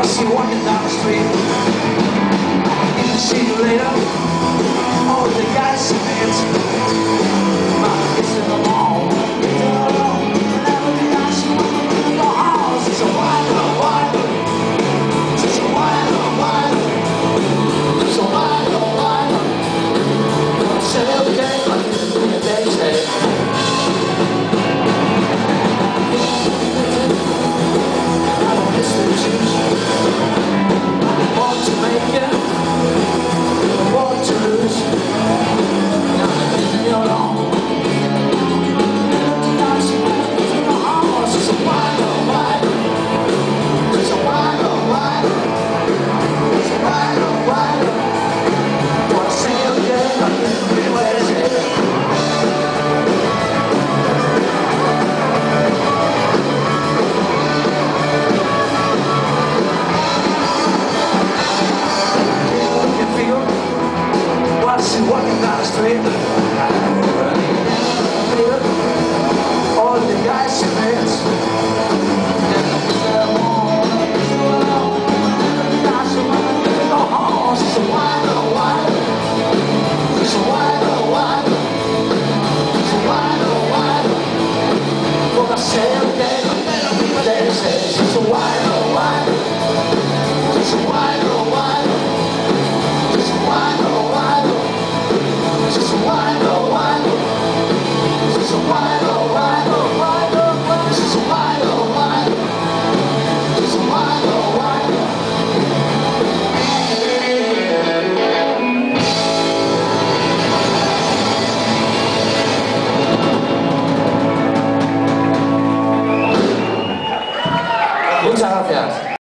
I see walking down the street Yeah. Hashem. Vamos arrafiar.